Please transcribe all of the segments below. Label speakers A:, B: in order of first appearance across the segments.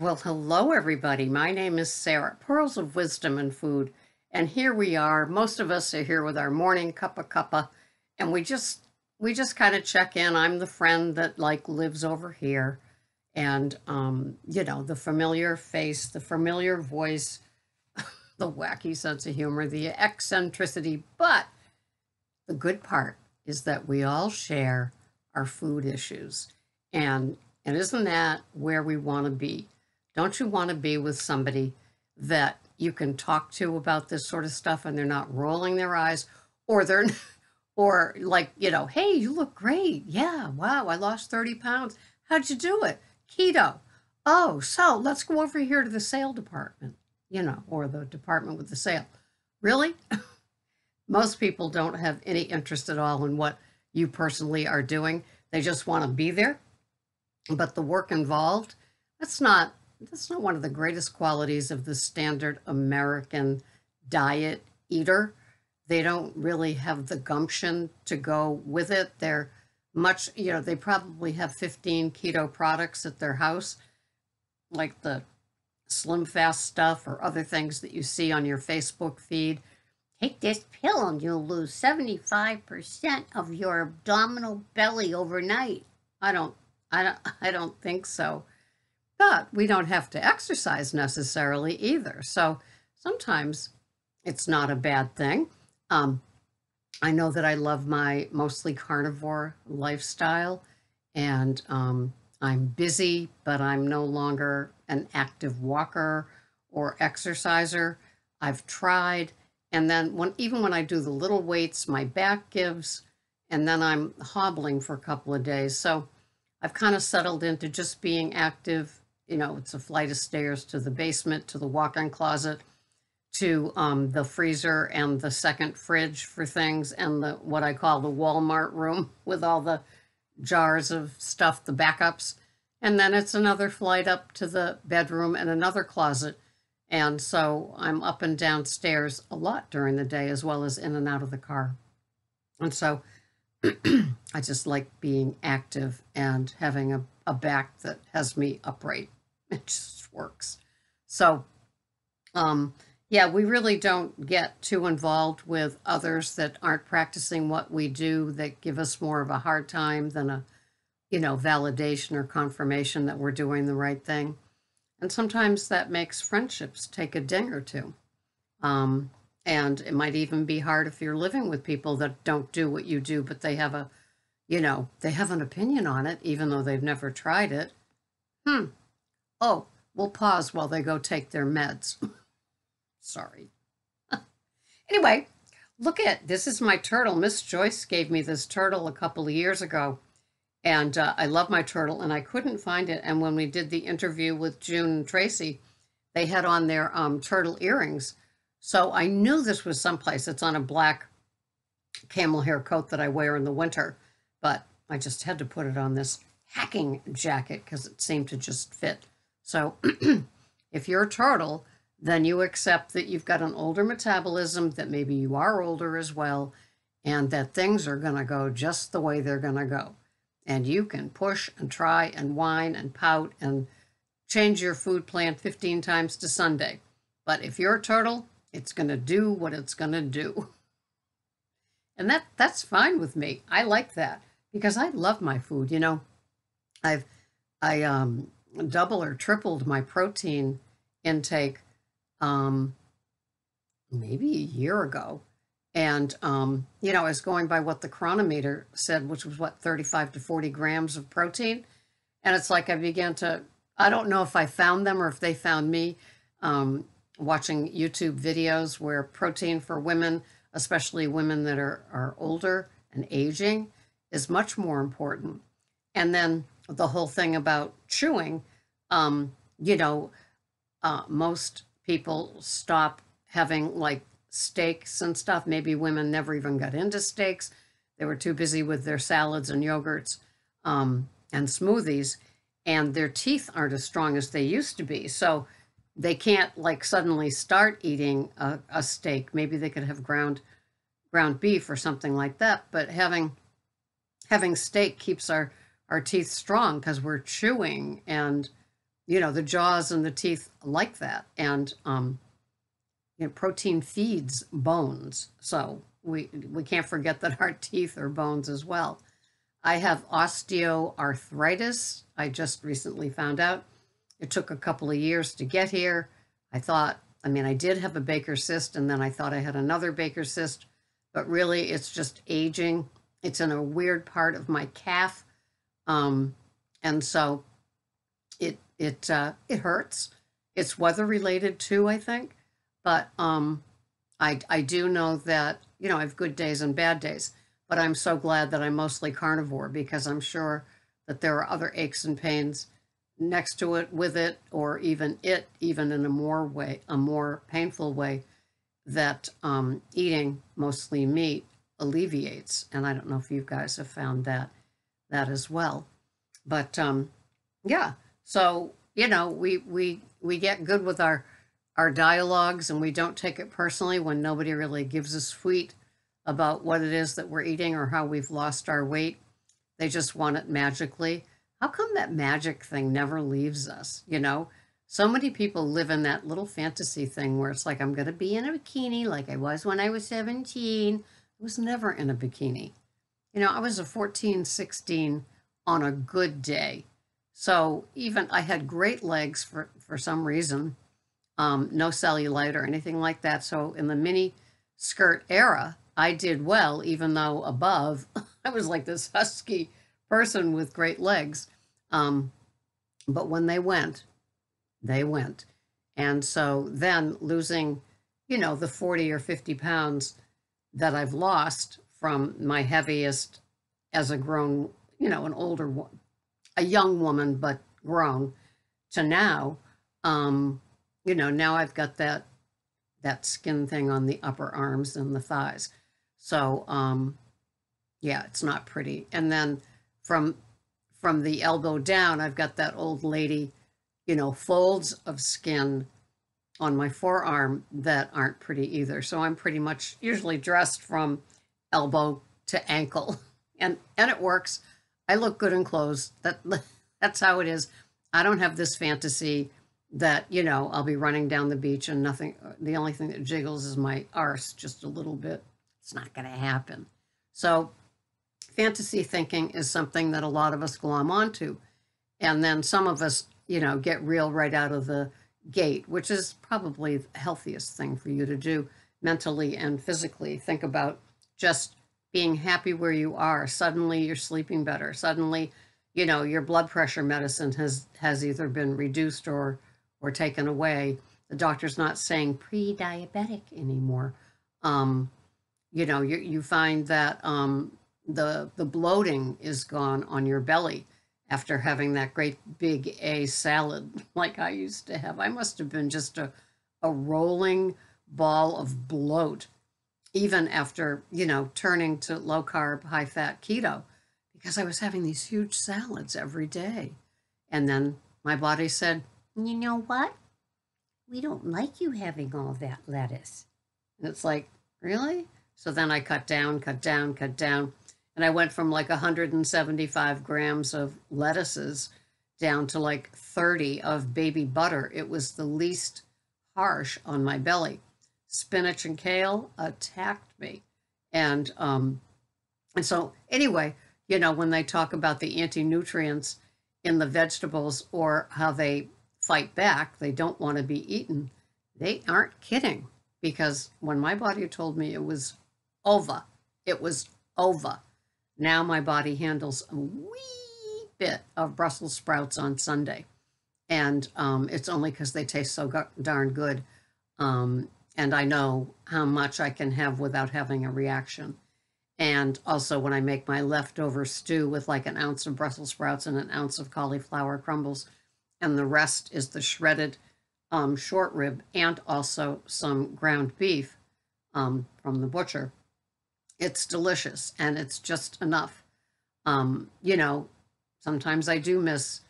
A: Well, hello, everybody. My name is Sarah, Pearls of Wisdom and Food. And here we are. Most of us are here with our morning cup of cuppa, and we just we just kind of check in. I'm the friend that like lives over here, and um, you know, the familiar face, the familiar voice, the wacky sense of humor, the eccentricity. But the good part is that we all share our food issues. And and isn't that where we want to be? Don't you want to be with somebody that you can talk to about this sort of stuff and they're not rolling their eyes or they're or like, you know, hey, you look great. Yeah, wow, I lost 30 pounds. How'd you do it? Keto. Oh, so let's go over here to the sale department, you know, or the department with the sale. Really? Most people don't have any interest at all in what you personally are doing. They just want to be there. But the work involved, that's not that's not one of the greatest qualities of the standard American diet eater. They don't really have the gumption to go with it. They're much, you know, they probably have 15 keto products at their house, like the Slim Fast stuff or other things that you see on your Facebook feed. Take this pill and you'll lose 75% of your abdominal belly overnight. I don't I don't I don't think so. But we don't have to exercise necessarily either. So sometimes it's not a bad thing. Um, I know that I love my mostly carnivore lifestyle and um, I'm busy, but I'm no longer an active walker or exerciser. I've tried. And then when even when I do the little weights, my back gives, and then I'm hobbling for a couple of days. So I've kind of settled into just being active you know, it's a flight of stairs to the basement, to the walk-in closet, to um, the freezer and the second fridge for things, and the what I call the Walmart room with all the jars of stuff, the backups. And then it's another flight up to the bedroom and another closet. And so I'm up and downstairs a lot during the day, as well as in and out of the car. And so I just like being active and having a, a back that has me upright. It just works. So, um, yeah, we really don't get too involved with others that aren't practicing what we do that give us more of a hard time than a, you know, validation or confirmation that we're doing the right thing. And sometimes that makes friendships take a ding or two. Um, and it might even be hard if you're living with people that don't do what you do, but they have a, you know, they have an opinion on it, even though they've never tried it. Hmm, Oh, we'll pause while they go take their meds. Sorry. anyway, look at this is my turtle. Miss Joyce gave me this turtle a couple of years ago. And uh, I love my turtle, and I couldn't find it. And when we did the interview with June and Tracy, they had on their um, turtle earrings. So I knew this was someplace. It's on a black camel hair coat that I wear in the winter, but I just had to put it on this hacking jacket because it seemed to just fit. So if you're a turtle, then you accept that you've got an older metabolism, that maybe you are older as well, and that things are going to go just the way they're going to go. And you can push and try and whine and pout and change your food plan 15 times to Sunday. But if you're a turtle, it's going to do what it's going to do. And that that's fine with me. I like that because I love my food. You know, I've I um double or tripled my protein intake um, maybe a year ago. And, um, you know, I was going by what the Cronometer said, which was what, 35 to 40 grams of protein. And it's like I began to, I don't know if I found them or if they found me um, watching YouTube videos where protein for women, especially women that are, are older and aging, is much more important. And then the whole thing about chewing, um, you know, uh, most people stop having like steaks and stuff. Maybe women never even got into steaks. They were too busy with their salads and yogurts um, and smoothies, and their teeth aren't as strong as they used to be. So they can't like suddenly start eating a, a steak. Maybe they could have ground ground beef or something like that. But having having steak keeps our our teeth strong because we're chewing and you know, the jaws and the teeth like that. And, um, you know, protein feeds bones. So we, we can't forget that our teeth are bones as well. I have osteoarthritis. I just recently found out. It took a couple of years to get here. I thought, I mean, I did have a Baker cyst, and then I thought I had another Baker cyst, but really it's just aging. It's in a weird part of my calf. Um, and so it uh, it hurts. It's weather related too, I think. But um, I I do know that you know I have good days and bad days. But I'm so glad that I'm mostly carnivore because I'm sure that there are other aches and pains next to it, with it, or even it, even in a more way, a more painful way, that um, eating mostly meat alleviates. And I don't know if you guys have found that that as well. But um, yeah, so you know, we we we get good with our our dialogues, and we don't take it personally when nobody really gives us sweet about what it is that we're eating or how we've lost our weight. They just want it magically. How come that magic thing never leaves us? You know, so many people live in that little fantasy thing where it's like, I'm going to be in a bikini like I was when I was 17. I was never in a bikini. You know, I was a 14, 16 on a good day. So even I had great legs for, for some reason, um, no cellulite or anything like that. So in the mini skirt era, I did well, even though above I was like this husky person with great legs. Um, but when they went, they went. And so then losing, you know, the 40 or 50 pounds that I've lost from my heaviest as a grown, you know, an older, a young woman, but grown to now, um, you know, now I've got that, that skin thing on the upper arms and the thighs. So, um, yeah, it's not pretty. And then from from the elbow down, I've got that old lady, you know, folds of skin on my forearm that aren't pretty either. So I'm pretty much usually dressed from elbow to ankle, and and it works. I look good in clothes. That that's how it is. I don't have this fantasy that you know I'll be running down the beach and nothing. The only thing that jiggles is my arse just a little bit. It's not going to happen. So, fantasy thinking is something that a lot of us glom onto. And then some of us, you know, get real right out of the gate, which is probably the healthiest thing for you to do mentally and physically. Think about just being happy where you are. Suddenly you're sleeping better. Suddenly, you know, your blood pressure medicine has has either been reduced or or taken away. The doctor's not saying pre-diabetic anymore. Um, you know, you, you find that um, the, the bloating is gone on your belly after having that great big A salad like I used to have. I must have been just a, a rolling ball of bloat, even after, you know, turning to low carb, high fat keto, because I was having these huge salads every day. And then my body said, You know what? We don't like you having all that lettuce. And it's like, Really? So then I cut down, cut down, cut down. And I went from like 175 grams of lettuces down to like 30 of baby butter. It was the least harsh on my belly. Spinach and kale attacked me. And um and so anyway, you know, when they talk about the anti-nutrients in the vegetables or how they fight back, they don't want to be eaten. They aren't kidding because when my body told me it was over. It was over. Now my body handles a wee bit of Brussels sprouts on Sunday. And um, it's only because they taste so darn good. Um, and I know how much I can have without having a reaction. And also, when I make my leftover stew with like an ounce of Brussels sprouts and an ounce of cauliflower crumbles, and the rest is the shredded um, short rib and also some ground beef um, from the butcher it's delicious and it's just enough. Um, you know, sometimes I do miss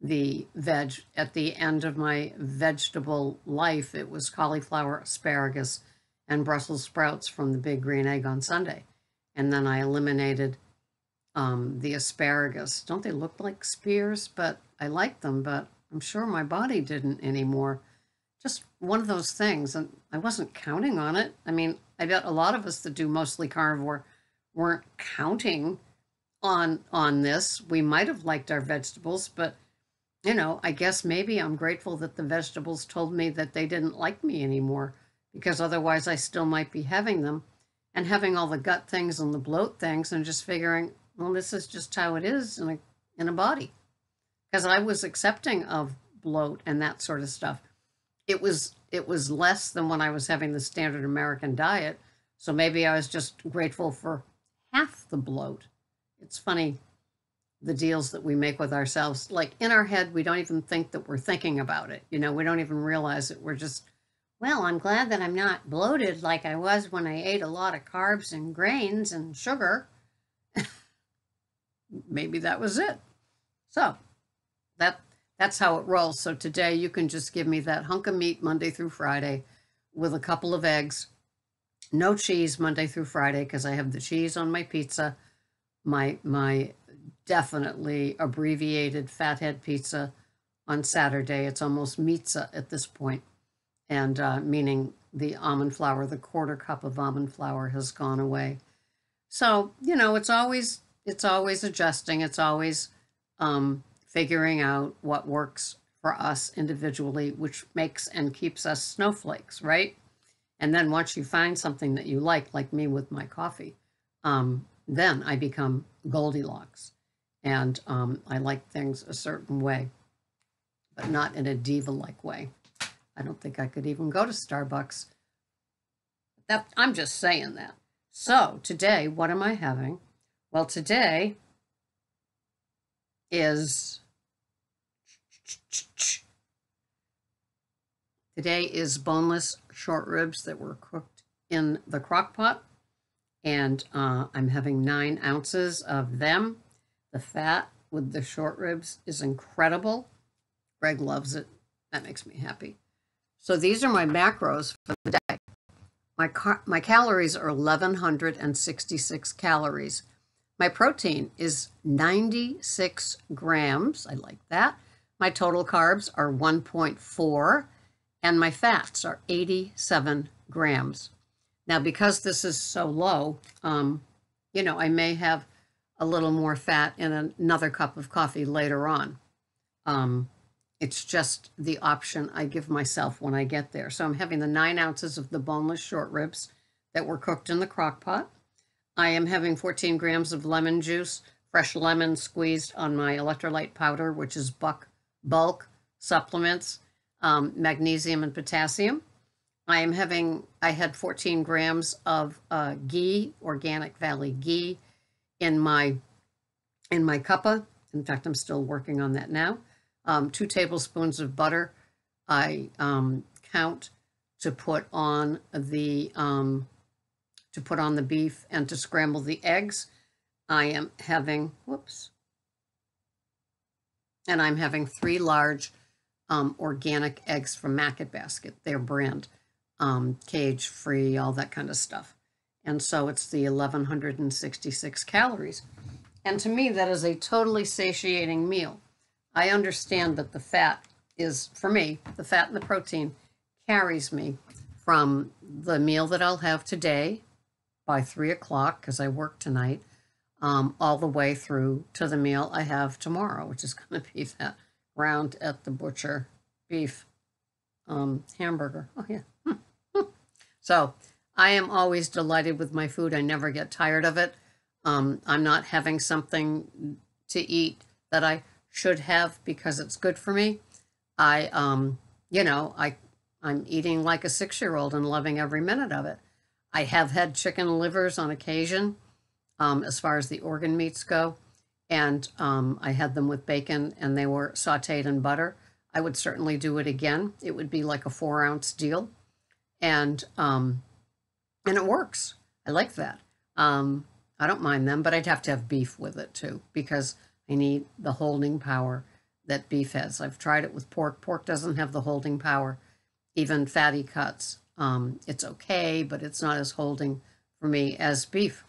A: the veg. At the end of my vegetable life, it was cauliflower, asparagus, and Brussels sprouts from the big green egg on Sunday. And then I eliminated um, the asparagus. Don't they look like spears? But I like them, but I'm sure my body didn't anymore. Just one of those things. And I wasn't counting on it. I mean, I bet a lot of us that do mostly carnivore weren't counting on on this. We might have liked our vegetables, but you know, I guess maybe I'm grateful that the vegetables told me that they didn't like me anymore because otherwise I still might be having them and having all the gut things and the bloat things and just figuring, well, this is just how it is in a in a body. Because I was accepting of bloat and that sort of stuff. It was it was less than when I was having the standard American diet. So maybe I was just grateful for half the bloat. It's funny the deals that we make with ourselves. Like in our head, we don't even think that we're thinking about it. You know, we don't even realize it. We're just, well, I'm glad that I'm not bloated like I was when I ate a lot of carbs and grains and sugar. Maybe that was it. So that that's how it rolls. So today you can just give me that hunk of meat Monday through Friday with a couple of eggs. No cheese Monday through Friday because I have the cheese on my pizza. My my definitely abbreviated fathead pizza on Saturday. It's almost pizza at this point, and uh, meaning the almond flour, the quarter cup of almond flour has gone away. So you know, it's always it's always adjusting. It's always um, figuring out what works for us individually, which makes and keeps us snowflakes, right? And then once you find something that you like, like me with my coffee, um, then I become Goldilocks and um, I like things a certain way, but not in a diva like way. I don't think I could even go to Starbucks. That I'm just saying that. So today, what am I having? Well, today is today is boneless short ribs that were cooked in the crock pot, and uh, I'm having nine ounces of them the fat with the short ribs is incredible. Greg loves it. That makes me happy. So these are my macros for the day. My, car- my calories are 1,166 calories. My protein is 96 grams. I like that. My total carbs are 1.4, and my fats are 87 grams. Now, because this is so low, um, you know, I may have a little more fat in another cup of coffee later on. Um, it's just the option I give myself when I get there. So I'm having the nine ounces of the boneless short ribs that were cooked in the crock pot. I am having 14 grams of lemon juice, fresh lemon squeezed on my electrolyte powder, which is buck bulk supplements, um, magnesium and potassium. I am having, I had 14 grams of uh, ghee, organic valley ghee, in my in my cuppa. In fact, I'm still working on that now. Um, two tablespoons of butter. I um, count to put on the um, to put on the beef and to scramble the eggs. I am having whoops, and I'm having three large um, organic eggs from Market Basket, their brand, um, cage free, all that kind of stuff. And so it's the 1166 calories. And to me, that is a totally satiating meal. I understand that the fat is, for me, the fat and the protein carries me from the meal that I'll have today by three o'clock, because I work tonight, um, all the way through to the meal I have tomorrow, which is going to be that round at the butcher beef um, hamburger. Oh, yeah. so I am always delighted with my food. I never get tired of it. Um, I'm not having something to eat that I should have because it's good for me. I, um, you know, I, I'm eating like a six-year-old and loving every minute of it. I have had chicken livers on occasion, um, as far as the organ meats go, and um, I had them with bacon and they were sautéed in butter. I would certainly do it again. It would be like a four-ounce deal, and um, and it works. I like that. Um, I don't mind them, but I'd have to have beef with it too because I need the holding power that beef has. I've tried it with pork. Pork doesn't have the holding power, even fatty cuts. Um, it's okay, but it's not as holding for me as beef.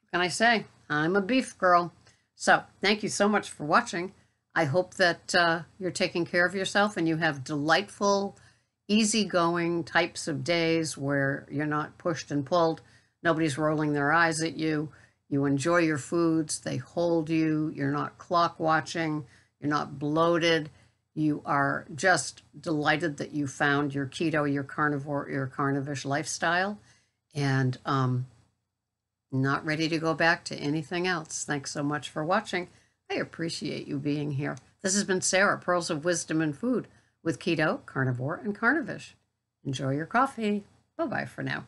A: What can I say? I'm a beef girl. So thank you so much for watching. I hope that uh, you're taking care of yourself and you have delightful, easygoing types of days where you're not pushed and pulled. Nobody's rolling their eyes at you. You enjoy your foods, they hold you, you're not clock watching, you're not bloated. You are just delighted that you found your keto, your carnivore, your carnivish lifestyle, and um, not ready to go back to anything else. Thanks so much for watching. I appreciate you being here. This has been Sarah, Pearls of Wisdom and Food with Keto, Carnivore, and Carnivish. Enjoy your coffee. Bye bye for now.